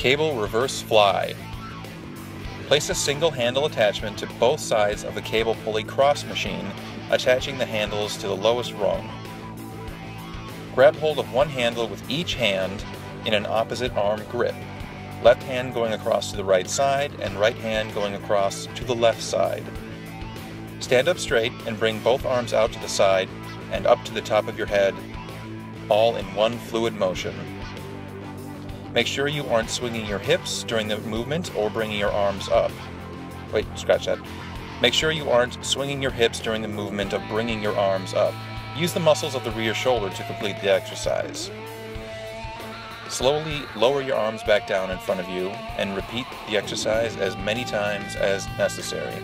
Cable reverse fly. Place a single handle attachment to both sides of the cable pulley cross machine, attaching the handles to the lowest rung. Grab hold of one handle with each hand in an opposite arm grip, left hand going across to the right side and right hand going across to the left side. Stand up straight and bring both arms out to the side and up to the top of your head, all in one fluid motion. Make sure you aren't swinging your hips during the movement or bringing your arms up. Wait, scratch that. Make sure you aren't swinging your hips during the movement of bringing your arms up. Use the muscles of the rear shoulder to complete the exercise. Slowly lower your arms back down in front of you and repeat the exercise as many times as necessary.